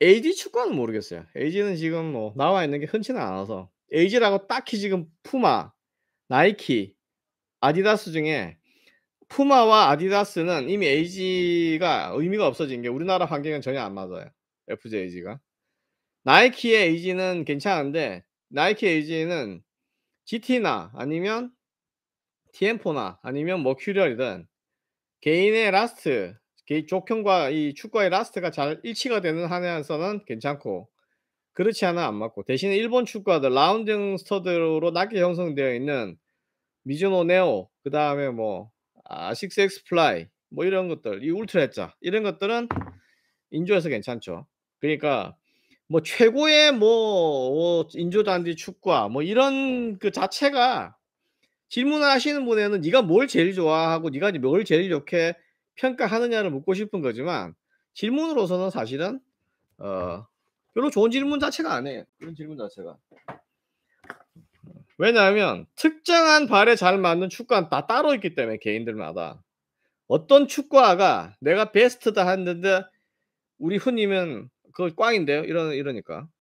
LG 축구는 모르겠어요. LG는 지금 뭐 나와 있는 게 흔치는 않아서 LG라고 딱히 지금 푸마, 나이키, 아디다스 중에 푸마와 아디다스는 이미 LG가 의미가 없어진 게 우리나라 환경은 전혀 안 맞아요. FJG가. 나이키의 LG는 괜찮은데 나이키 LG는 GT나 아니면 TM4나 아니면 머큐리얼이든 개인의 last, 족형과 이 축구화의 last가 잘 일치가 되는 한에서는 괜찮고 그렇지 않으면 안 맞고 대신에 일본 축구화들 rounding stud로 낮게 형성되어 있는 미즈노 네오 그 다음에 뭐 아식스 X-Fly 뭐 이런 것들 이 울트레자 이런 것들은 인조에서 괜찮죠. 그러니까 뭐 최고의 뭐뭐 인조 잔디 축구화 뭐 이런 그 자체가 질문을 하시는 분에는 네가 뭘 제일 좋아하고 네가 뭘 제일 좋게 평가하느냐를 묻고 싶은 거지만 질문으로서는 사실은 어 별로 좋은 질문 자체가 아니에요. 이런 질문 자체가. 왜냐하면 특정한 발에 잘 맞는 축구화는 다 따로 있기 때문에 개인들마다. 어떤 축구화가 내가 베스트다 했는데 우리 흔히면 "그거 꽝인데요." 이러 이러니까.